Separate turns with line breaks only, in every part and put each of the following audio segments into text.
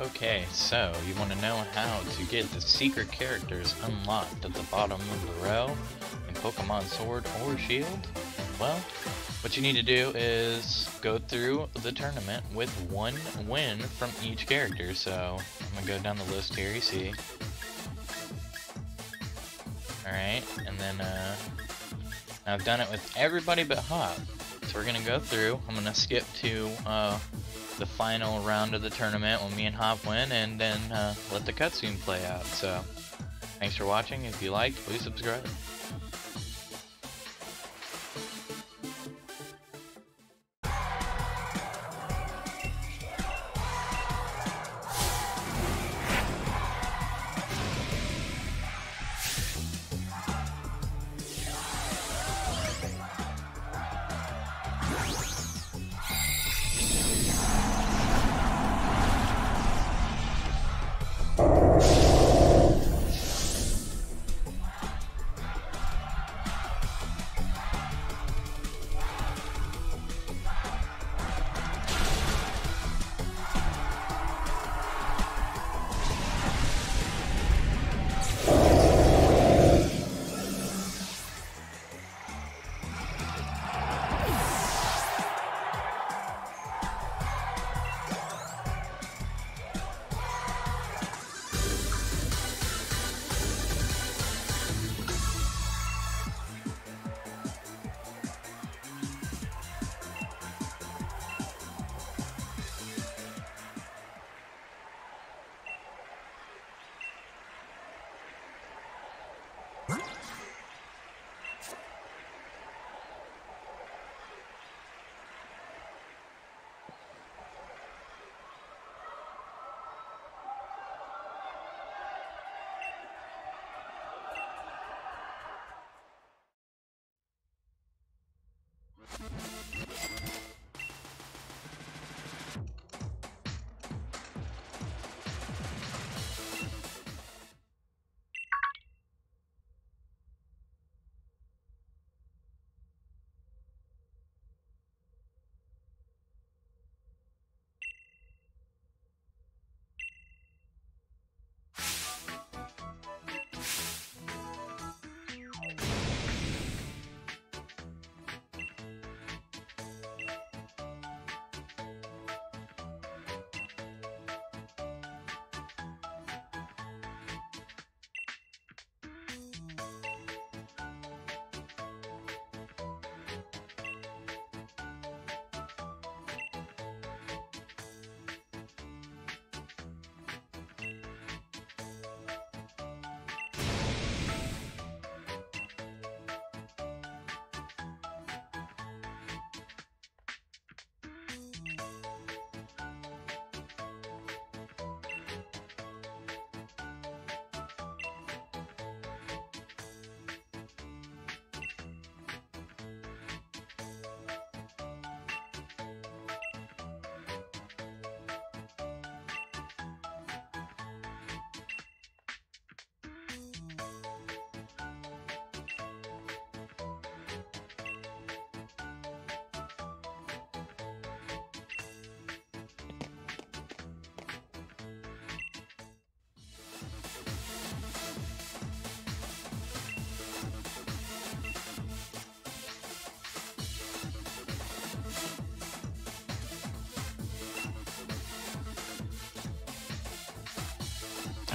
Okay, so you want to know how to get the secret characters unlocked at the bottom of the row in Pokemon Sword or Shield? Well, what you need to do is go through the tournament with one win from each character. So I'm gonna go down the list here. You see. All right, and then uh, I've done it with everybody but Hop. So we're gonna go through. I'm gonna skip to uh, the final round of the tournament when me and Hop win, and then uh, let the cutscene play out. So thanks for watching. If you liked, please subscribe.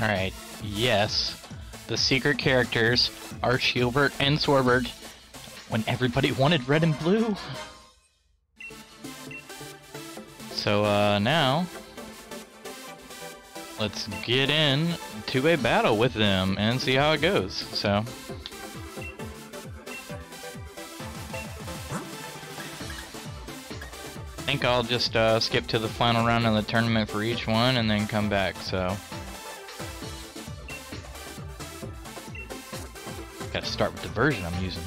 Alright, yes. The secret characters are Shielbert and Sordward when everybody wanted red and blue. So, uh, now, let's get in to a battle with them and see how it goes, so. I think I'll just uh, skip to the final round of the tournament for each one and then come back, so. Gotta start with the version I'm using.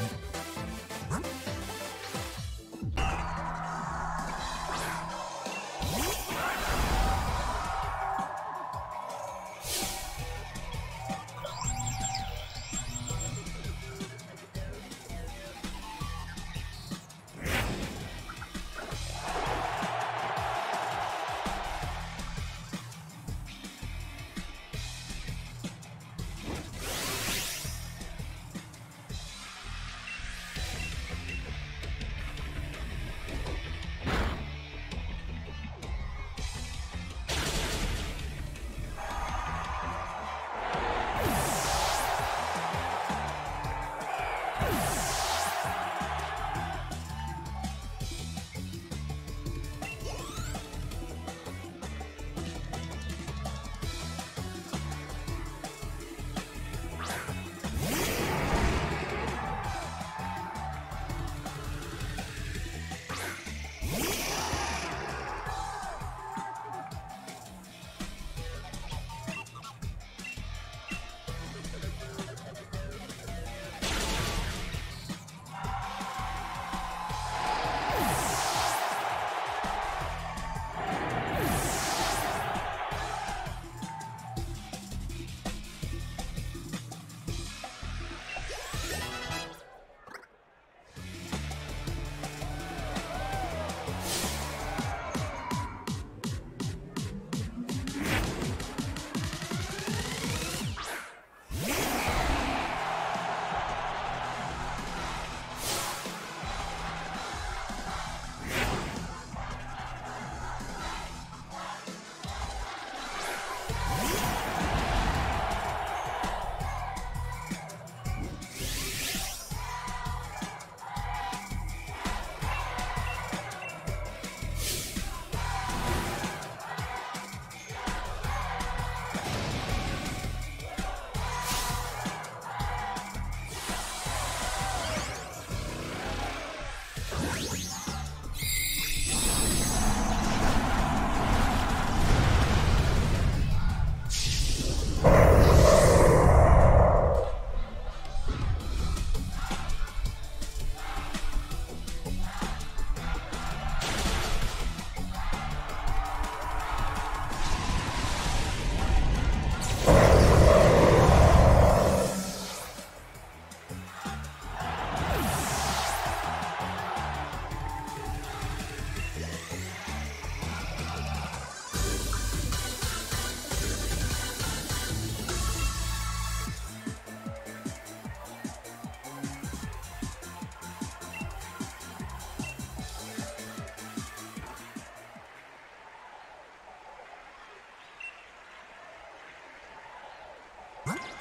What?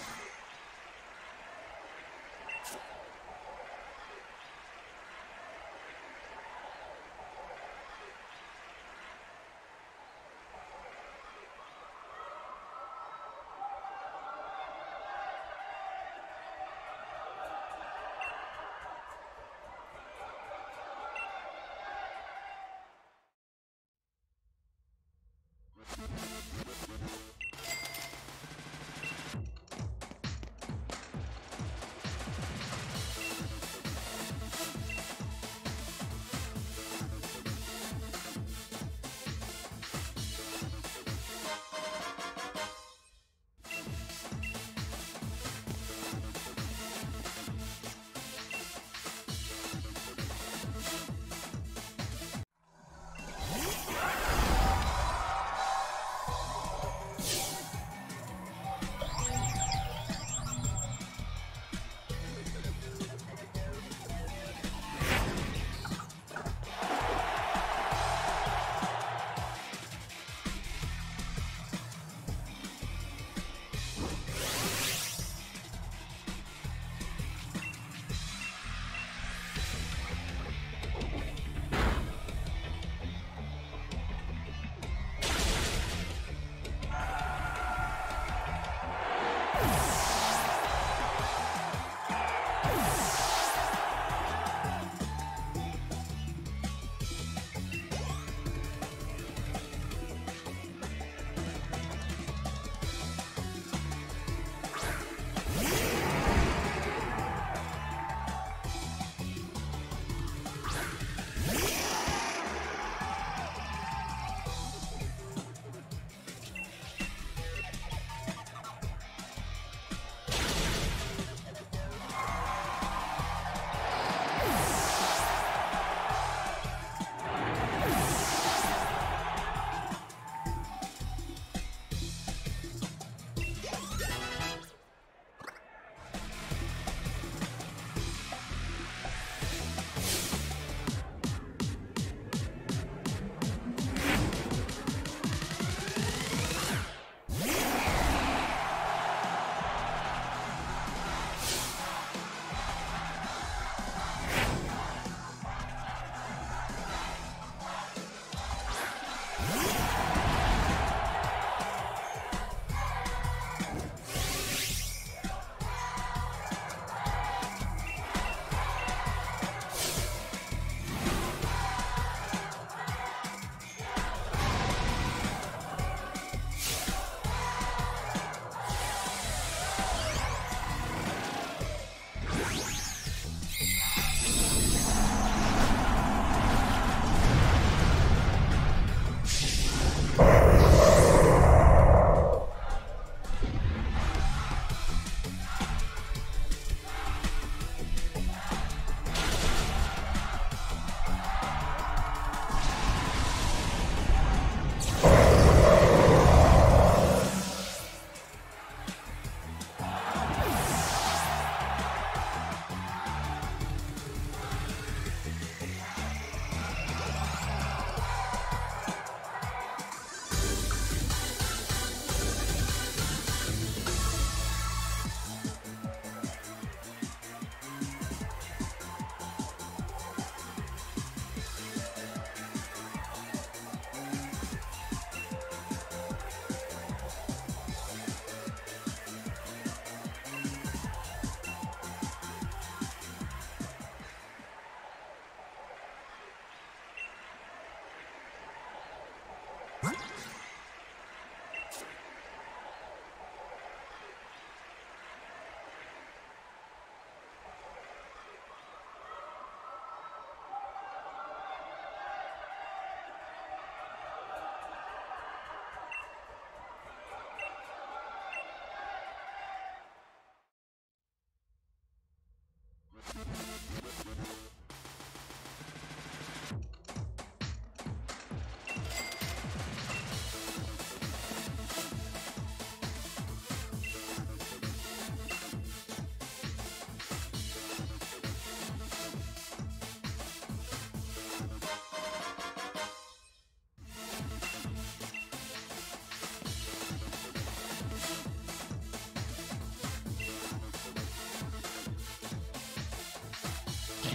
What?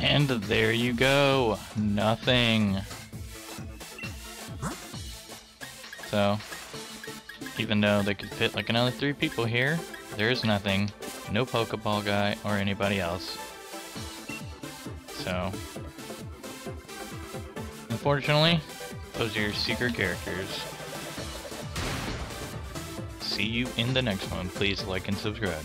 And there you go. Nothing. So, even though they could fit like another three people here, there is nothing. No Pokeball guy or anybody else. So, unfortunately, those are your secret characters. See you in the next one. Please like and subscribe.